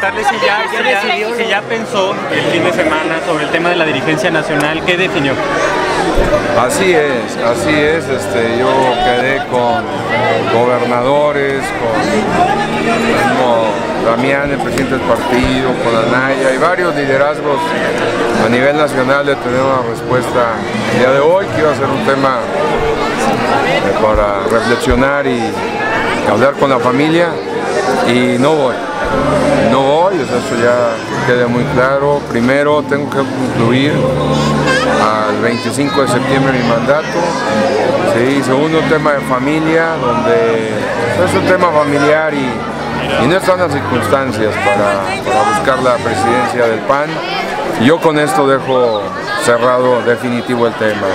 preguntarle si ya, si ya, si ya pensó el fin de semana sobre el tema de la dirigencia nacional, ¿qué definió? Así es, así es. Este, yo quedé con gobernadores, con Damián, el presidente del partido, con Anaya y varios liderazgos a nivel nacional de tener una respuesta el día de hoy, que iba a ser un tema eh, para reflexionar y hablar con la familia y no voy. No voy, eso ya queda muy claro. Primero tengo que concluir al 25 de septiembre mi mandato. Sí, segundo tema de familia, donde es un tema familiar y, no están las circunstancias para, para buscar la presidencia del PAN. Yo con esto dejo cerrado definitivo el tema.